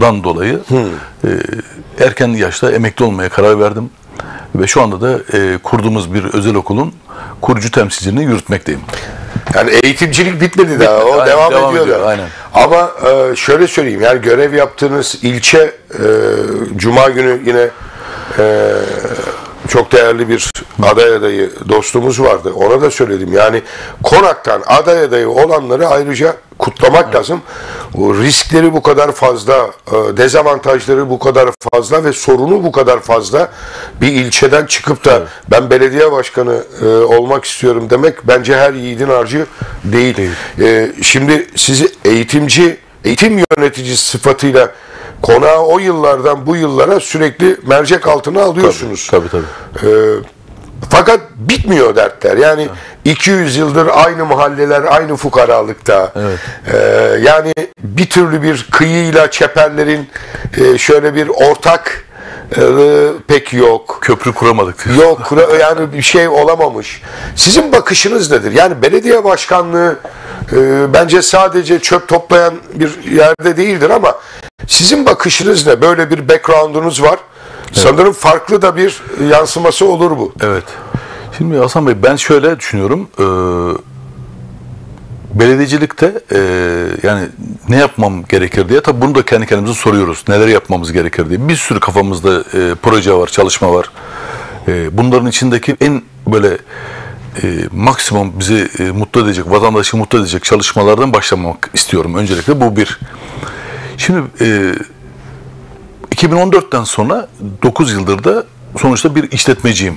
durumdan dolayı e, erken yaşta emekli olmaya karar verdim. Ve şu anda da e, kurduğumuz bir özel okulun kurucu temsilciliğini yürütmekteyim. Yani eğitimcilik bitmedi daha. O Aynen, devam, devam ediyor. ediyor, aynen. Ama e, şöyle söyleyeyim. Yani görev yaptığınız ilçe e, Cuma günü yine e, çok değerli bir aday adayı dostumuz vardı. Ona da söyledim. Yani Konak'tan aday adayı olanları ayrıca kutlamak lazım. O riskleri bu kadar fazla, e, dezavantajları bu kadar fazla ve sorunu bu kadar fazla bir ilçeden çıkıp da ben belediye başkanı e, olmak istiyorum demek bence her yiğidin harcı değil. E, şimdi sizi eğitimci, eğitim yöneticisi sıfatıyla konağı o yıllardan bu yıllara sürekli mercek altına alıyorsunuz. Tabii tabii. Ee, fakat bitmiyor dertler. Yani 200 yıldır aynı mahalleler, aynı fukaralıkta. Evet. Ee, yani bir türlü bir kıyıyla çeperlerin e, şöyle bir ortak e, pek yok. Köprü kuramadık. Yok kura- yani bir şey olamamış. Sizin bakışınız nedir? Yani belediye başkanlığı e, bence sadece çöp toplayan bir yerde değildir ama sizin bakışınız ne? Böyle bir background'unuz var. Sanırım farklı da bir yansıması olur bu. Evet. Şimdi Hasan Bey ben şöyle düşünüyorum. Ee, belediyecilikte e, yani ne yapmam gerekir diye tabii bunu da kendi kendimize soruyoruz. Neler yapmamız gerekir diye. Bir sürü kafamızda e, proje var, çalışma var. E, bunların içindeki en böyle e, maksimum bizi e, mutlu edecek, vatandaşı mutlu edecek çalışmalardan başlamak istiyorum. Öncelikle bu bir. Şimdi e, 2014'ten sonra 9 yıldır da sonuçta bir işletmeciyim.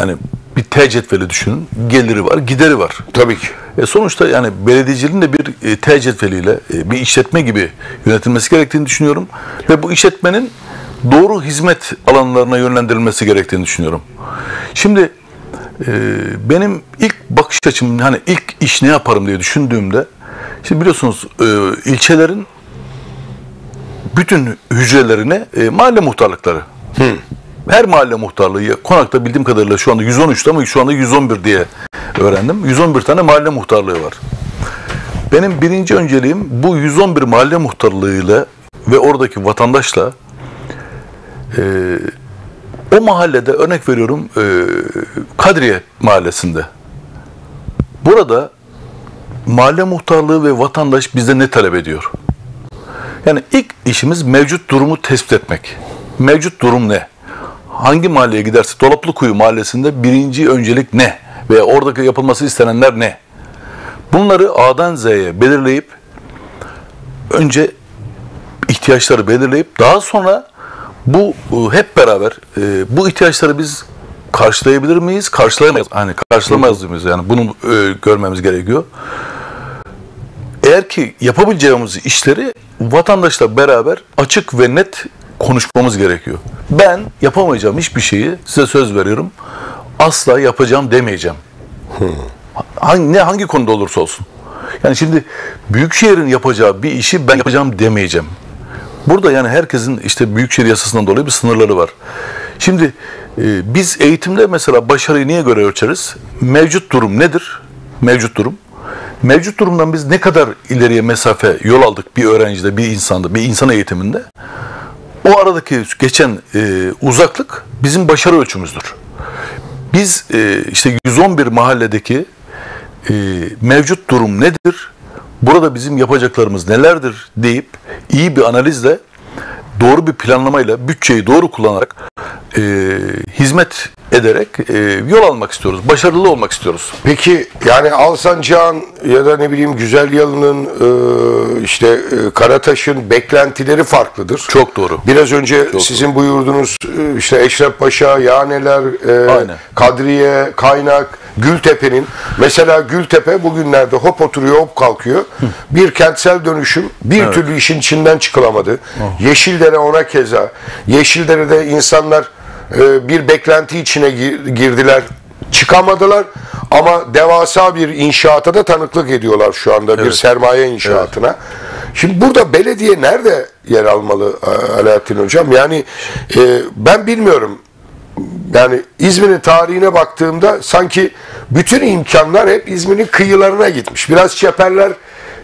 Yani bir T cetveli düşünün. Geliri var, gideri var. Tabii ki. E sonuçta yani belediyeciliğin de bir e, T cetveliyle e, bir işletme gibi yönetilmesi gerektiğini düşünüyorum. Ve bu işletmenin doğru hizmet alanlarına yönlendirilmesi gerektiğini düşünüyorum. Şimdi benim ilk bakış açım hani ilk iş ne yaparım diye düşündüğümde şimdi biliyorsunuz e, ilçelerin bütün hücrelerine e, mahalle muhtarlıkları. Her mahalle muhtarlığı konakta bildiğim kadarıyla şu anda 113'te ama şu anda 111 diye öğrendim. 111 tane mahalle muhtarlığı var. Benim birinci önceliğim bu 111 mahalle muhtarlığıyla ve oradaki vatandaşla e, o mahallede örnek veriyorum e, Kadriye mahallesinde. Burada mahalle muhtarlığı ve vatandaş bizde ne talep ediyor? Yani ilk işimiz mevcut durumu tespit etmek. Mevcut durum ne? Hangi mahalleye giderse Dolaplıkuyu mahallesinde birinci öncelik ne? Ve oradaki yapılması istenenler ne? Bunları A'dan Z'ye belirleyip önce ihtiyaçları belirleyip daha sonra bu e, hep beraber e, bu ihtiyaçları biz karşılayabilir miyiz? Karşılayamayız. Hani karşılamayız mıyız? Yani bunu e, görmemiz gerekiyor. Eğer ki yapabileceğimiz işleri vatandaşla beraber açık ve net konuşmamız gerekiyor. Ben yapamayacağım hiçbir şeyi size söz veriyorum. Asla yapacağım demeyeceğim. Hangi, ne hangi konuda olursa olsun. Yani şimdi büyükşehirin yapacağı bir işi ben yapacağım demeyeceğim. Burada yani herkesin işte büyükşehir yasasından dolayı bir sınırları var. Şimdi e, biz eğitimde mesela başarıyı niye göre ölçeriz? Mevcut durum nedir? Mevcut durum. Mevcut durumdan biz ne kadar ileriye mesafe yol aldık bir öğrencide, bir insanda, bir insan eğitiminde? O aradaki geçen e, uzaklık bizim başarı ölçümüzdür. Biz e, işte 111 mahalledeki e, mevcut durum nedir? Burada bizim yapacaklarımız nelerdir deyip iyi bir analizle doğru bir planlamayla bütçeyi doğru kullanarak e, hizmet ederek e, yol almak istiyoruz. Başarılı olmak istiyoruz. Peki yani Alsancak'ın ya da ne bileyim Güzel Yalı'nın e, işte e, Karataş'ın beklentileri farklıdır. Çok doğru. Biraz önce sizin buyurduğunuz e, işte Eşref Paşa, Yaneler, e, Aynen. Kadriye, Kaynak, Gültepe'nin mesela Gültepe bugünlerde hop oturuyor hop kalkıyor. Bir kentsel dönüşüm bir türlü işin içinden çıkılamadı. Yeşildere ona keza. Yeşildere'de insanlar e, bir beklenti içine gir- girdiler. Çıkamadılar ama devasa bir inşaata da tanıklık ediyorlar şu anda bir sermaye inşaatına. Şimdi burada belediye nerede yer almalı Alaaddin Hocam? Yani e, ben bilmiyorum. Yani İzmir'in tarihine baktığımda sanki bütün imkanlar hep İzmir'in kıyılarına gitmiş. Biraz çeperler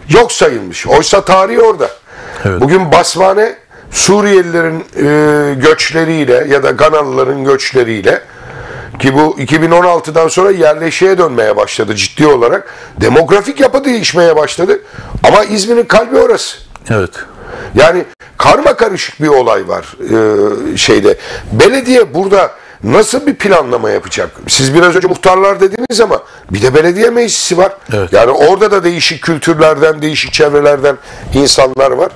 yok sayılmış. Oysa tarih orada. Evet. Bugün Basmane Suriyelilerin e, göçleriyle ya da Ganalıların göçleriyle ki bu 2016'dan sonra yerleşiğe dönmeye başladı ciddi olarak. Demografik yapı değişmeye başladı. Ama İzmir'in kalbi orası. Evet. Yani karma karışık bir olay var e, şeyde. Belediye burada nasıl bir planlama yapacak? Siz biraz önce muhtarlar dediniz ama bir de belediye meclisi var. Evet. Yani orada da değişik kültürlerden, değişik çevrelerden insanlar var.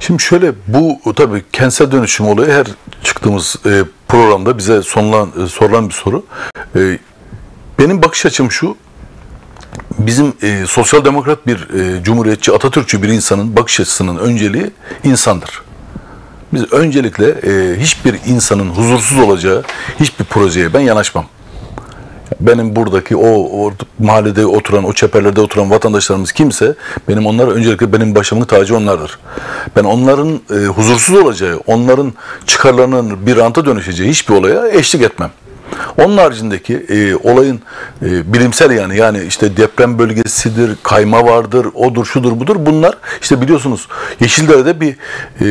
Şimdi şöyle bu tabii kentsel dönüşüm olayı her çıktığımız e, programda bize sorulan, e, sorulan bir soru. E, benim bakış açım şu. Bizim e, sosyal demokrat bir e, cumhuriyetçi, Atatürkçü bir insanın bakış açısının önceliği insandır. Biz öncelikle e, hiçbir insanın huzursuz olacağı hiçbir projeye ben yanaşmam. Benim buradaki o, o mahallede oturan, o çeperlerde oturan vatandaşlarımız kimse benim onlara öncelikle benim başımın tacı onlardır. Ben onların e, huzursuz olacağı, onların çıkarlarının bir ranta dönüşeceği hiçbir olaya eşlik etmem. Onun haricindeki e, olayın e, bilimsel yani yani işte deprem bölgesidir, kayma vardır, odur, şudur, budur. Bunlar işte biliyorsunuz Yeşildere'de bir e,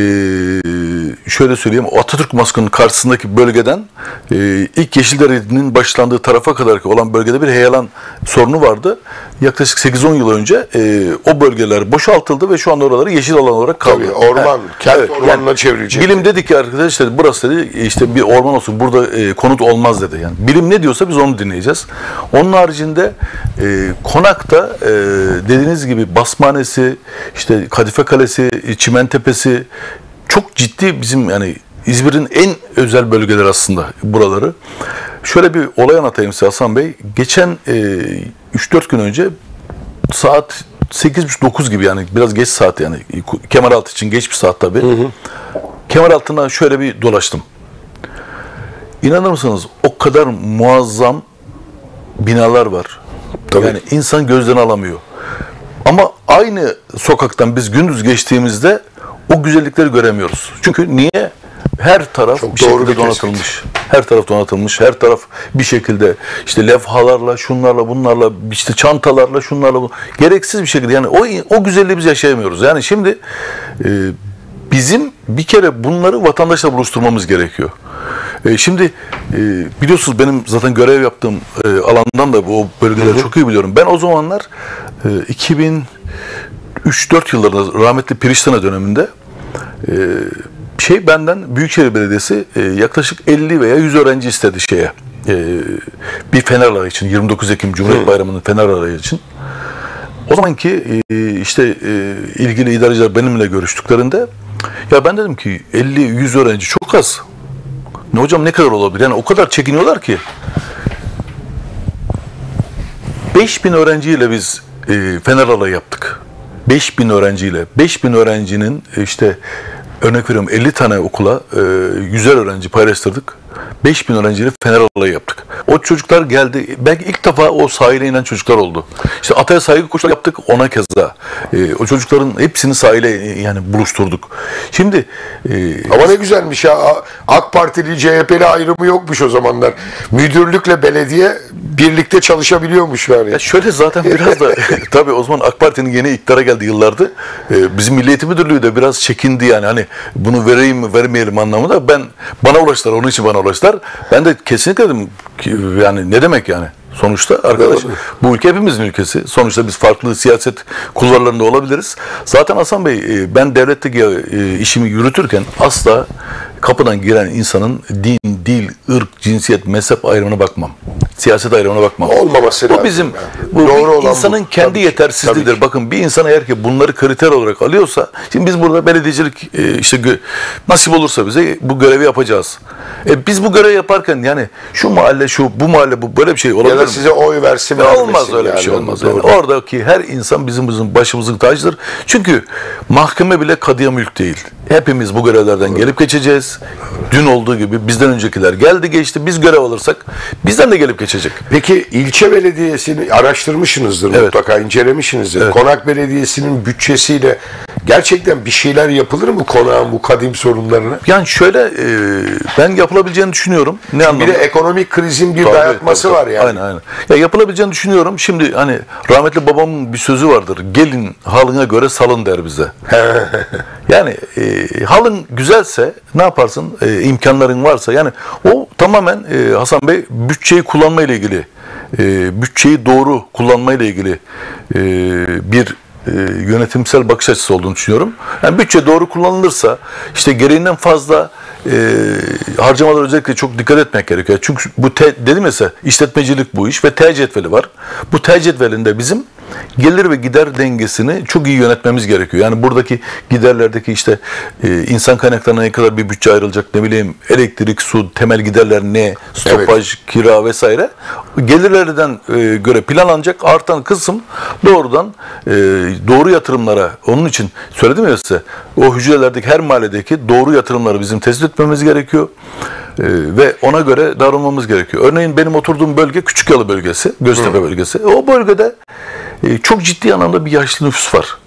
şöyle söyleyeyim Atatürk maskının karşısındaki bölgeden e, ilk Yeşildere'nin başlandığı tarafa kadar olan bölgede bir heyelan sorunu vardı. Yaklaşık 8-10 yıl önce e, o bölgeler boşaltıldı ve şu anda oraları yeşil alan olarak kaldı. Tabii, orman, kent ormanına çevrilecek. Bilim dedi ki arkadaşlar burası dedi işte bir orman olsun burada e, konut olmaz dedi. Yani bilim ne diyorsa biz onu dinleyeceğiz. Onun haricinde e, Konak'ta e, dediğiniz gibi Basmanesi, işte Kadife Kalesi, Çimentepe'si çok ciddi bizim yani İzmir'in en özel bölgeleri aslında buraları. Şöyle bir olay anlatayım size Hasan Bey. Geçen e, 3-4 gün önce saat 8.30-9 gibi yani biraz geç saat yani Kemeraltı için geç bir saat tabii. Kemeraltı'na şöyle bir dolaştım. İnanır mısınız o kadar muazzam binalar var. Tabii. Yani insan gözden alamıyor. Ama aynı sokaktan biz gündüz geçtiğimizde o güzellikleri göremiyoruz. Çünkü niye? Her taraf Çok bir doğru şekilde bir donatılmış. Her taraf donatılmış. Her taraf bir şekilde işte levhalarla, şunlarla, bunlarla, işte çantalarla, şunlarla, bu- gereksiz bir şekilde yani o o güzelliği biz yaşayamıyoruz. Yani şimdi e, bizim bir kere bunları vatandaşla buluşturmamız gerekiyor. E, şimdi e, biliyorsunuz benim zaten görev yaptığım e, alandan da bu bölgeleri çok iyi biliyorum. Ben o zamanlar e, 2000 3-4 yıllarında rahmetli Priştine döneminde e, şey benden Büyükşehir Belediyesi e, yaklaşık 50 veya 100 öğrenci istedi şeye. E, bir Fener Alayı için 29 Ekim Cumhuriyet Bayramı'nın Fener Alayı için. O zamanki e, işte e, ilgili idareciler benimle görüştüklerinde ya ben dedim ki 50-100 öğrenci çok az. Ne hocam ne kadar olabilir? Yani o kadar çekiniyorlar ki. 5000 öğrenciyle biz e, Fener Alayı yaptık. 5000 öğrenciyle. 5000 öğrencinin e, işte örnek veriyorum 50 tane okula e, 100'er öğrenci paylaştırdık. 5000 öğrenciyle Fener Alayı yaptık. O çocuklar geldi. Belki ilk defa o sahile inen çocuklar oldu. İşte Ataya saygı koşuları yaptık ona keza. E, o çocukların hepsini sahile e, yani buluşturduk. Şimdi e, Ama ne güzelmiş ya. AK Partili, CHP'li ayrımı yokmuş o zamanlar. Müdürlükle belediye birlikte çalışabiliyormuş yani. Ya şöyle zaten biraz da tabii o zaman AK Parti'nin yeni iktidara geldiği yıllardı. Ee, bizim Milli Eğitim Müdürlüğü de biraz çekindi yani hani bunu vereyim mi vermeyelim anlamında. Ben bana ulaştılar onun için bana ulaştılar. Ben de kesinlikle dedim ki, yani ne demek yani? Sonuçta arkadaş Doğru. bu ülke hepimizin ülkesi. Sonuçta biz farklı siyaset kulvarlarında olabiliriz. Zaten Hasan Bey e, ben devletteki e, işimi yürütürken asla kapıdan giren insanın din, dil, ırk, cinsiyet, mezhep ayrımına bakmam. Siyaset ayrımına bakmam. Olmaması Bu lazım bizim yani. bu Doğru bir olan bu. insanın kendi Tabii ki, yetersizliğidir. tabii ki. Bakın bir insan eğer ki bunları kriter olarak alıyorsa şimdi biz burada belediyecilik e, işte nasip olursa bize bu görevi yapacağız. E, biz bu görevi yaparken yani şu mahalle şu bu mahalle bu böyle bir şey olabilir Ya da size oy versin Ya vermesin olmaz öyle bir yani. şey olmaz. Doğru. Yani oradaki her insan bizim bizim başımızın tacıdır. Çünkü mahkeme bile kadıya mülk değil. Hepimiz bu görevlerden gelip geçeceğiz. Dün olduğu gibi bizden öncekiler geldi geçti. Biz görev alırsak bizden de gelip geçecek. Peki ilçe belediyesini araştırmışsınızdır Evet. mutlaka, incelemişsinizdir. Evet. Konak Belediyesi'nin bütçesiyle gerçekten bir şeyler yapılır mı konağın bu kadim sorunlarına? Yani şöyle e, ben yapılabileceğini düşünüyorum. Ne Bir anlamda? de ekonomik krizin bir Tabii, dayatması tabii, var tabii. yani. Aynen aynen. Ya yapılabileceğini düşünüyorum. Şimdi hani rahmetli babamın bir sözü vardır. Gelin halına göre salın der bize. yani e, halın güzelse ne yaparsın? E, imkanların varsa yani o tamamen e, Hasan Bey bütçeyi kullanma ile ilgili e, bütçeyi doğru kullanma ile ilgili e, bir e, yönetimsel bakış açısı olduğunu düşünüyorum. Yani bütçe doğru kullanılırsa işte gereğinden fazla e, harcamalar özellikle çok dikkat etmek gerekiyor. Çünkü bu te, dedim ya işletmecilik bu iş ve T cetveli var. Bu T cetvelinde bizim gelir ve gider dengesini çok iyi yönetmemiz gerekiyor. Yani buradaki giderlerdeki işte e, insan kaynaklarına ne kadar bir bütçe ayrılacak ne bileyim elektrik, su, temel giderler ne, stopaj, kira vesaire gelirlerden e, göre planlanacak artan kısım doğrudan e, doğru yatırımlara onun için söyledim ya size o hücrelerdeki her mahalledeki doğru yatırımları bizim tespit etmemiz gerekiyor. E, ve ona göre davranmamız gerekiyor. Örneğin benim oturduğum bölge Küçükyalı bölgesi, Göztepe bölgesi. O bölgede e, çok ciddi anlamda bir yaşlı nüfus var.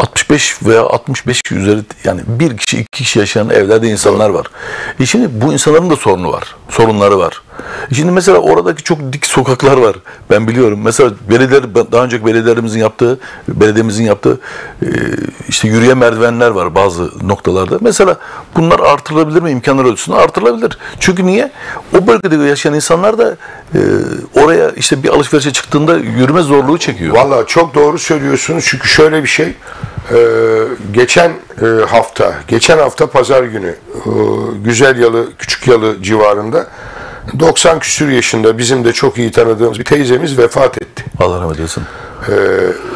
65 veya 65 üzeri yani bir kişi iki kişi yaşayan evlerde insanlar var. E şimdi bu insanların da sorunu var. Sorunları var. Şimdi mesela oradaki çok dik sokaklar var. Ben biliyorum. Mesela belediyeler daha önceki belediyelerimizin yaptığı belediyemizin yaptığı e, işte yürüyen merdivenler var bazı noktalarda. Mesela bunlar artırılabilir mi imkanlar ölçüsünde? Artırılabilir. Çünkü niye? O bölgede yaşayan insanlar da e, oraya işte bir alışverişe çıktığında yürüme zorluğu çekiyor. Vallahi çok doğru söylüyorsunuz çünkü şöyle bir şey e, geçen hafta geçen hafta pazar günü Güzel Yalı Küçük Yalı civarında 90 küsür yaşında bizim de çok iyi tanıdığımız bir teyzemiz vefat etti. Allah rahmet eylesin. E,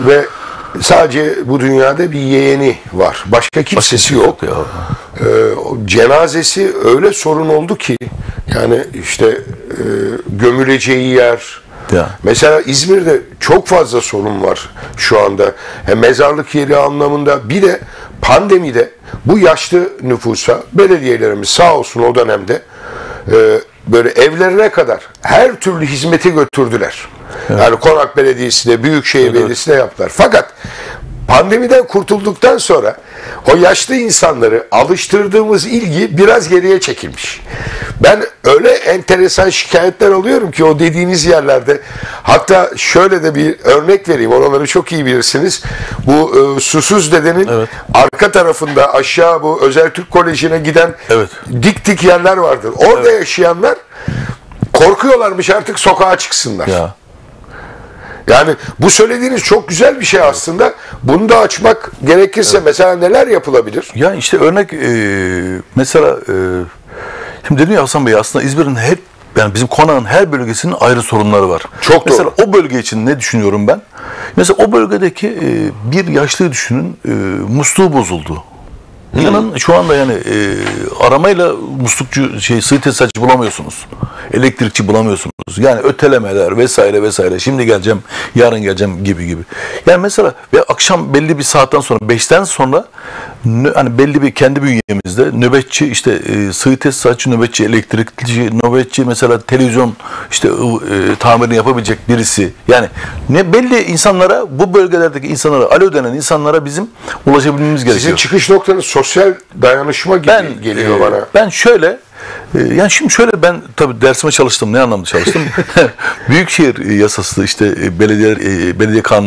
ve sadece bu dünyada bir yeğeni var. Başka kimsesi yok. Ya. Ee, cenazesi öyle sorun oldu ki yani işte e, gömüleceği yer Ya. mesela İzmir'de çok fazla sorun var şu anda Hem mezarlık yeri anlamında bir de pandemide bu yaşlı nüfusa belediyelerimiz sağ olsun o dönemde e, böyle evlerine kadar her türlü hizmeti götürdüler. Yani Konak Belediyesi de Büyükşehir Belediyesi de yaptılar. Fakat pandemiden kurtulduktan sonra o yaşlı insanları alıştırdığımız ilgi biraz geriye çekilmiş. Ben öyle enteresan şikayetler alıyorum ki o dediğiniz yerlerde hatta şöyle de bir örnek vereyim oraları çok iyi bilirsiniz. Bu e, Susuz Dede'nin Evet. arka tarafında aşağı bu Özel Türk Koleji'ne giden Evet. dik dik yerler vardır. Orada yaşayanlar korkuyorlarmış artık sokağa çıksınlar. Ya. Yani bu söylediğiniz çok güzel bir şey aslında. Bunu da açmak gerekirse mesela neler yapılabilir? Ya işte örnek e, mesela e, şimdi dedim ya Hasan Bey aslında İzmir'in hep yani bizim konağın her bölgesinin ayrı sorunları var. Çok Mesela doğru. o bölge için ne düşünüyorum ben? Mesela o bölgedeki e, bir yaşlıyı düşünün e, musluğu bozuldu. İnanın şu anda yani e, aramayla muslukçu şey sığ tesisatçı bulamıyorsunuz. Elektrikçi bulamıyorsunuz. Yani ötelemeler vesaire vesaire. Şimdi geleceğim, yarın geleceğim gibi gibi. Yani mesela ve akşam belli bir saatten sonra 5'ten sonra hani belli bir kendi bünyemizde nöbetçi işte e, sığ tesisatçı, nöbetçi, elektrikçi, nöbetçi mesela televizyon işte e, tamirini yapabilecek birisi. Yani ne belli insanlara bu bölgelerdeki insanlara alo denen insanlara bizim ulaşabilmemiz gerekiyor. Sizin çıkış noktanız sosyal dayanışma gibi Ben geliyor e, bana. Ben şöyle e, yani şimdi şöyle ben tabii dersime çalıştım. Ne anlamda çalıştım? Büyükşehir yasası işte e, belediye e, belediye kanunu